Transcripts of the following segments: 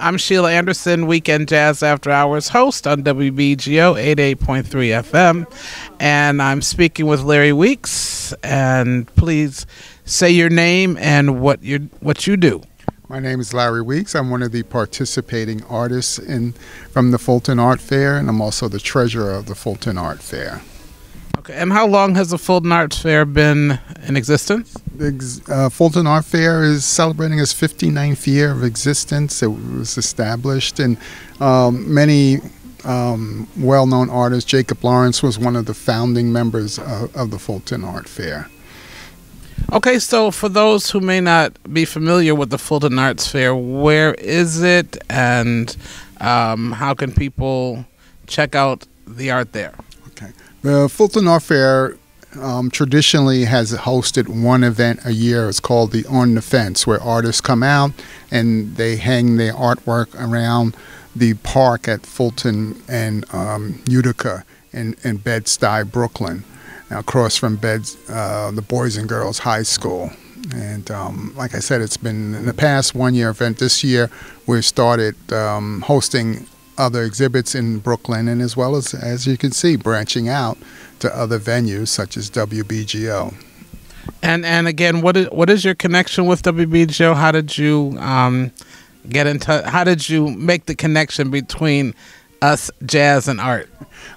I'm Sheila Anderson, Weekend Jazz After Hours host on WBGO 88.3 FM. And I'm speaking with Larry Weeks. And please say your name and what you what you do. My name is Larry Weeks. I'm one of the participating artists in from the Fulton Art Fair, and I'm also the treasurer of the Fulton Art Fair. Okay, and how long has the Fulton Art Fair been in existence? The uh, Fulton Art Fair is celebrating its 59th year of existence. It was established, and um, many um, well known artists, Jacob Lawrence was one of the founding members of, of the Fulton Art Fair. Okay, so for those who may not be familiar with the Fulton Arts Fair, where is it and um, how can people check out the art there? Okay. The Fulton Art Fair um, traditionally has hosted one event a year. It's called the On the Fence, where artists come out and they hang their artwork around the park at Fulton and um, Utica in, in Bed-Stuy, Brooklyn across from Beds, uh, the Boys and Girls High School. And um, like I said, it's been in the past one year event. This year, we started um, hosting other exhibits in Brooklyn, and as well as, as you can see, branching out to other venues such as WBGO. And and again, what is what is your connection with WBGO? How did you um, get into? How did you make the connection between us, jazz, and art?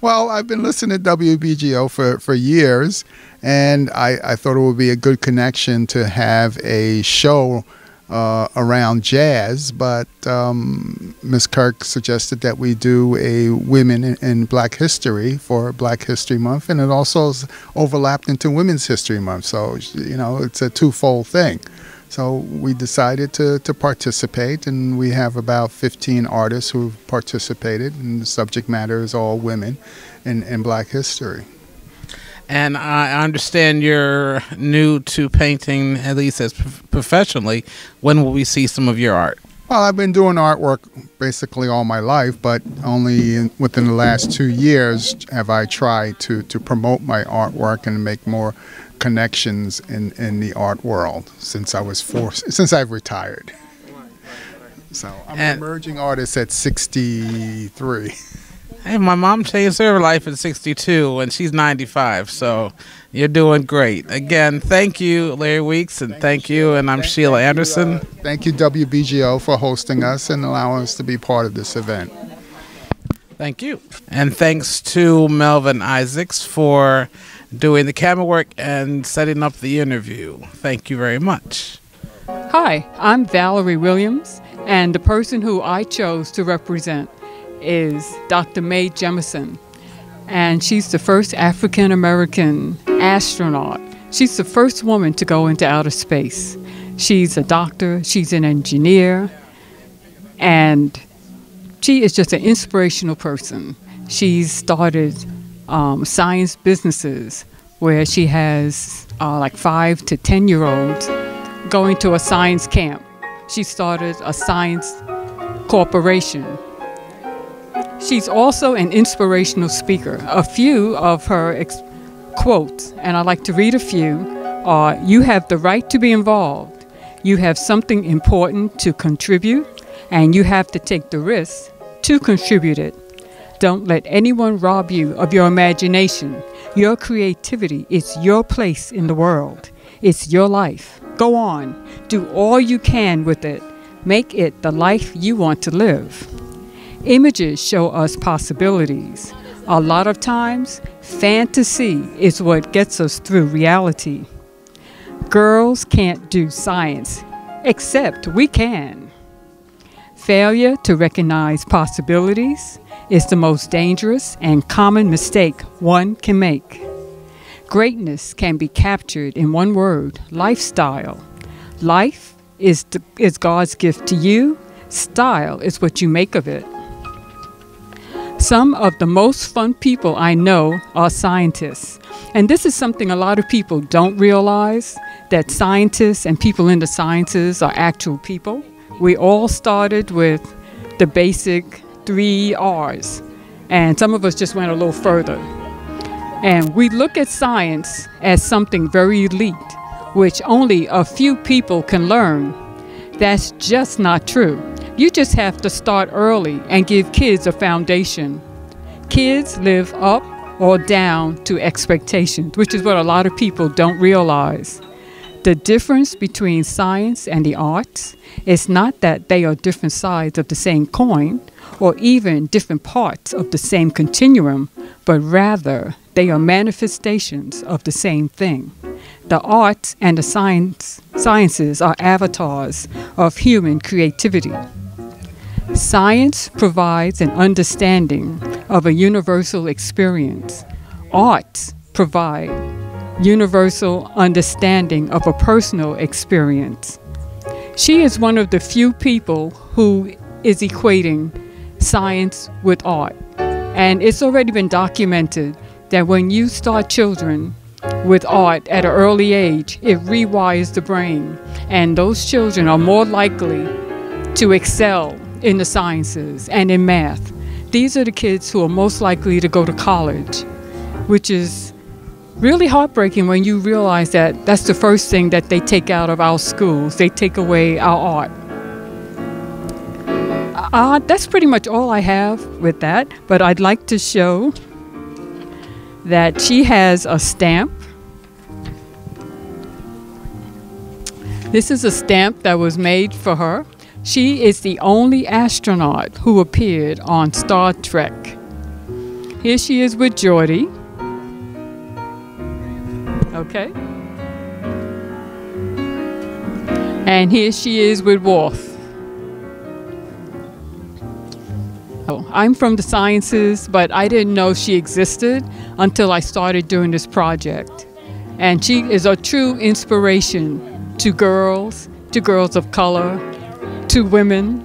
Well, I've been listening to WBGO for, for years, and I, I thought it would be a good connection to have a show uh, around jazz. But um, Ms. Kirk suggested that we do a Women in, in, Black History for Black History Month, and it also overlapped into Women's History Month. So, you know, it's a twofold thing. So we decided to, to participate, and we have about 15 artists who've participated, and the subject matter is all women in, in black history. And I understand you're new to painting, at least as professionally. When will we see some of your art? Well, I've been doing artwork basically all my life, but only in, within the last two years have I tried to, to promote my artwork and make more connections in, in the art world since I was forced since I've retired. So I'm and an emerging artist at 63. Hey, my mom changed her life at 62 and she's 95. So you're doing great. Again, thank you, Larry Weeks, and thank, thank you. And I'm thank, Sheila thank Anderson. You, uh, thank you, WBGO, for hosting us and allowing us to be part of this event. Thank you. And thanks to Melvin Isaacs for doing the camera work and setting up the interview. Thank you very much. Hi, I'm Valerie Williams, and the person who I chose to represent is Dr. Mae Jemison. And she's the first African American astronaut. She's the first woman to go into outer space. She's a doctor, she's an engineer, and she is just an inspirational person. She's started um, science businesses where she has uh, like five to 10 year olds going to a science camp. She started a science corporation. She's also an inspirational speaker. A few of her ex- quotes, and I'd like to read a few, are You have the right to be involved. You have something important to contribute, and you have to take the risk to contribute it. Don't let anyone rob you of your imagination. Your creativity is your place in the world. It's your life. Go on. Do all you can with it. Make it the life you want to live. Images show us possibilities. A lot of times, fantasy is what gets us through reality. Girls can't do science, except we can. Failure to recognize possibilities is the most dangerous and common mistake one can make. Greatness can be captured in one word lifestyle. Life is, the, is God's gift to you, style is what you make of it. Some of the most fun people I know are scientists. And this is something a lot of people don't realize that scientists and people in the sciences are actual people. We all started with the basic three R's. And some of us just went a little further. And we look at science as something very elite, which only a few people can learn. That's just not true. You just have to start early and give kids a foundation. Kids live up or down to expectations, which is what a lot of people don't realize. The difference between science and the arts is not that they are different sides of the same coin or even different parts of the same continuum, but rather they are manifestations of the same thing. The arts and the science, sciences are avatars of human creativity. Science provides an understanding of a universal experience. Arts provide universal understanding of a personal experience. She is one of the few people who is equating science with art. And it's already been documented that when you start children with art at an early age, it rewires the brain. And those children are more likely to excel in the sciences and in math. These are the kids who are most likely to go to college, which is really heartbreaking when you realize that that's the first thing that they take out of our schools. They take away our art. Uh, that's pretty much all I have with that, but I'd like to show that she has a stamp. This is a stamp that was made for her. She is the only astronaut who appeared on Star Trek. Here she is with Geordi. Okay. And here she is with Worf. Oh, I'm from the sciences, but I didn't know she existed until I started doing this project. And she is a true inspiration to girls, to girls of color, to women,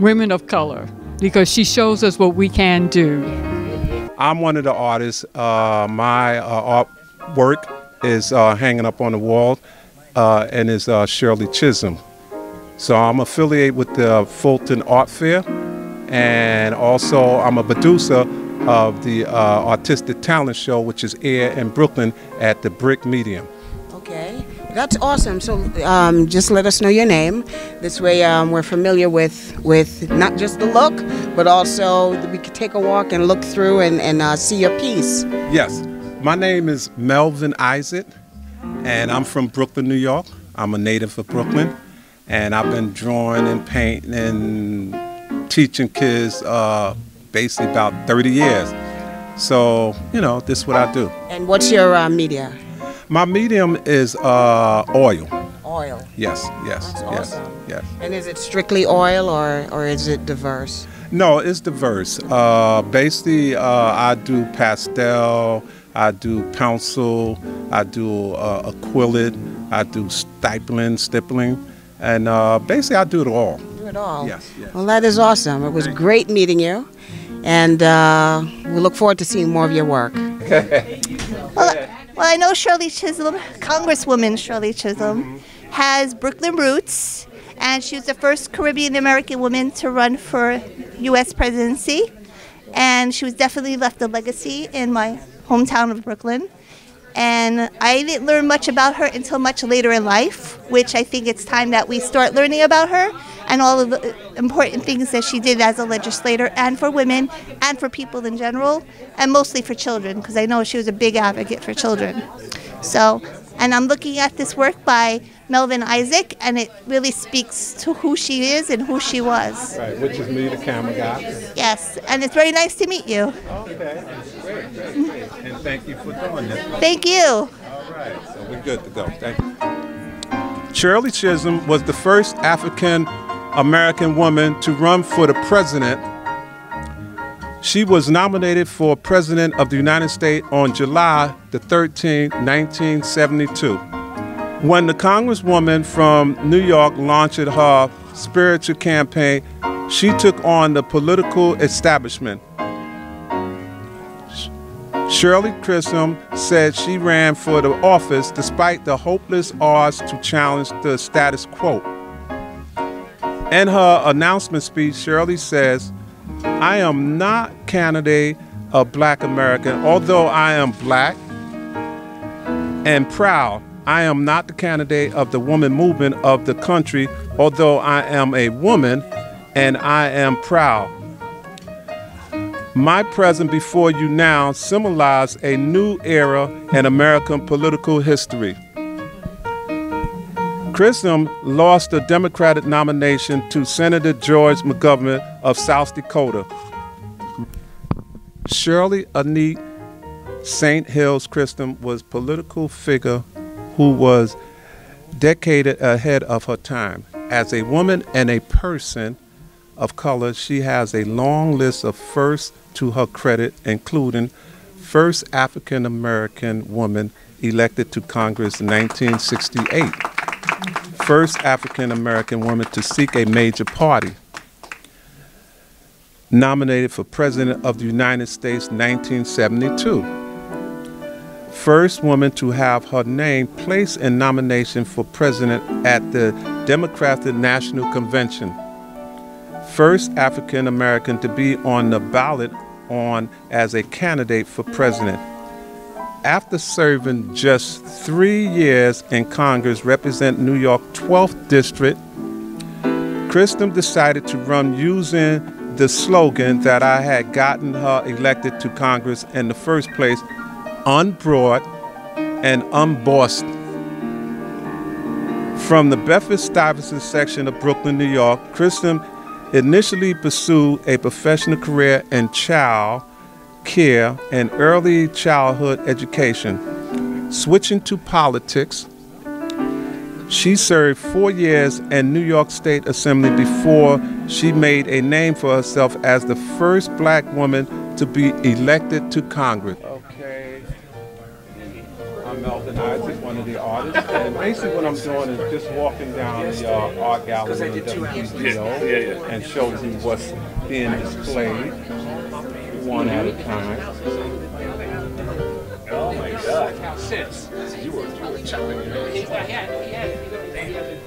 women of color, because she shows us what we can do. I'm one of the artists. Uh, my uh, artwork is uh, hanging up on the wall, uh, and is uh, Shirley Chisholm. So I'm affiliated with the Fulton Art Fair, and also I'm a producer of the uh, Artistic Talent Show, which is aired in Brooklyn at the Brick Medium. Okay, that's awesome. So um, just let us know your name. This way um, we're familiar with with not just the look, but also we could take a walk and look through and, and uh, see your piece. Yes, my name is Melvin Isaac, and I'm from Brooklyn, New York. I'm a native of Brooklyn, and I've been drawing and painting and teaching kids uh, basically about 30 years. So, you know, this is what I do. And what's your uh, media? My medium is uh, oil. Oil. Yes, yes, That's yes, awesome. yes. And is it strictly oil or, or is it diverse? No, it's diverse. Uh, basically, uh, I do pastel, I do pencil, I do uh, acrylic, I do stippling, stippling, and uh, basically I do it all. Do it all. Yes, yes. Well, that is awesome. It was great meeting you, and uh, we look forward to seeing more of your work. Well, I know Shirley Chisholm, Congresswoman Shirley Chisholm, mm-hmm. has Brooklyn roots, and she was the first Caribbean American woman to run for U.S. presidency, and she was definitely left a legacy in my hometown of Brooklyn. And I didn't learn much about her until much later in life, which I think it's time that we start learning about her and all of the important things that she did as a legislator and for women and for people in general, and mostly for children, because I know she was a big advocate for children. So, and I'm looking at this work by Melvin Isaac, and it really speaks to who she is and who she was. Right, which is me, the camera guy. Yes, and it's very nice to meet you. Okay, great, great, great. And thank you for doing this. Thank you. All right, so we're good to go. Thank you. Shirley Chisholm was the first African American woman to run for the president. She was nominated for President of the United States on July the 13th, 1972. When the Congresswoman from New York launched her spiritual campaign, she took on the political establishment. Shirley Chisholm said she ran for the office despite the hopeless odds to challenge the status quo. In her announcement speech, Shirley says, I am not candidate of black American, although I am black and proud. I am not the candidate of the woman movement of the country, although I am a woman and I am proud. My presence before you now symbolizes a new era in American political history. Christendom lost the Democratic nomination to Senator George McGovern of South Dakota. Shirley Anit St. Hills Christendom was a political figure who was decaded ahead of her time. As a woman and a person of color, she has a long list of firsts to her credit, including first African American woman elected to Congress in 1968 first African American woman to seek a major party. Nominated for President of the United States 1972. First woman to have her name placed in nomination for president at the Democratic National Convention. First African American to be on the ballot on as a candidate for president after serving just three years in Congress representing New York 12th District, Christendom decided to run using the slogan that I had gotten her elected to Congress in the first place, unbought and unbossed. From the Bedford-Stuyvesant section of Brooklyn, New York, Christendom initially pursued a professional career in child care, and early childhood education. Switching to politics, she served four years in New York State Assembly before she made a name for herself as the first black woman to be elected to Congress. Okay. I'm Melvin Isaac, one of the artists, and basically what I'm doing is just walking down the uh, art gallery of WBGO and showing you what's being displayed one at a time. Oh my God! You were, you were chopping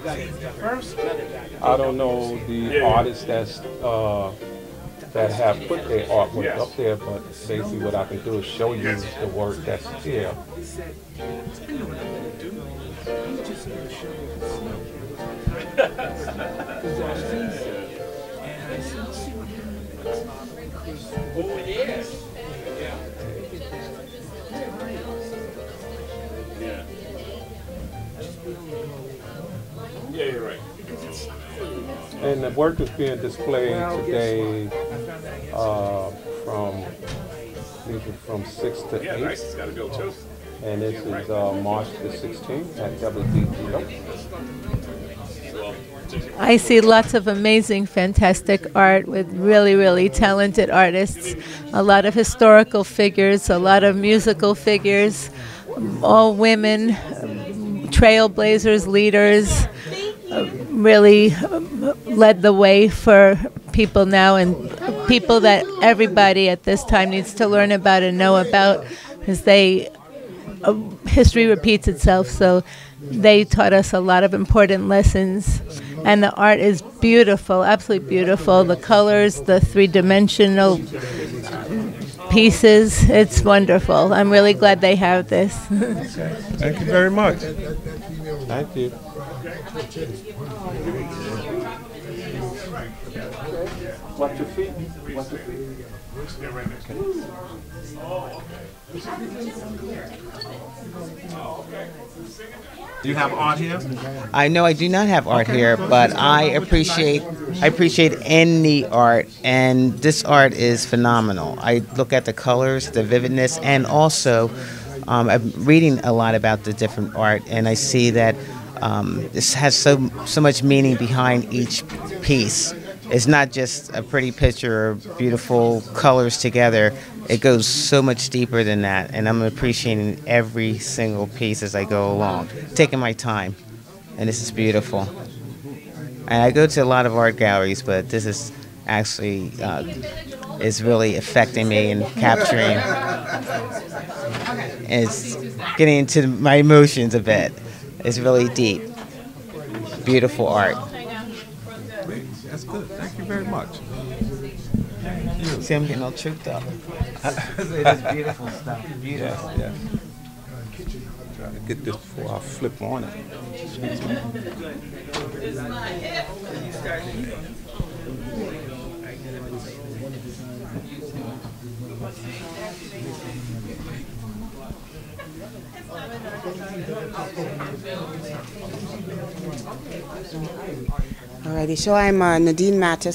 I don't know the artists that's uh, that have put their artwork yes. up there, but basically what I can do is show you the work that's here. the work is being displayed today uh, from from six to yeah, eight. Yeah, nice. It's got to go too. And this is uh, March the 16th at WBGO. I see lots of amazing, fantastic art with really, really talented artists, a lot of historical figures, a lot of musical figures, all women, trailblazers, leaders, uh, really led the way for people now and people that everybody at this time needs to learn about and know about because they uh, history repeats itself so they taught us a lot of important lessons and the art is beautiful, absolutely beautiful. The colors, the three dimensional pieces, it's wonderful. I'm really glad they have this. Thank you very much. Thank you. Watch your feet. Watch your feet. Do you have art here? I know I do not have art okay. here, but I appreciate I appreciate any art, and this art is phenomenal. I look at the colors, the vividness, and also um, I'm reading a lot about the different art, and I see that um, this has so so much meaning behind each piece. It's not just a pretty picture or beautiful colors together it goes so much deeper than that, and I'm appreciating every single piece as I go along, taking my time, and this is beautiful. And I go to a lot of art galleries, but this is actually uh, is really affecting me and capturing. It's getting into my emotions a bit. It's really deep, beautiful art. That's good. Thank you very much. See, I'm getting all choked up. it is beautiful stuff. Beautiful. Yeah, yeah. Try to get this before I flip on it. Alrighty, so I'm uh, Nadine Mattis.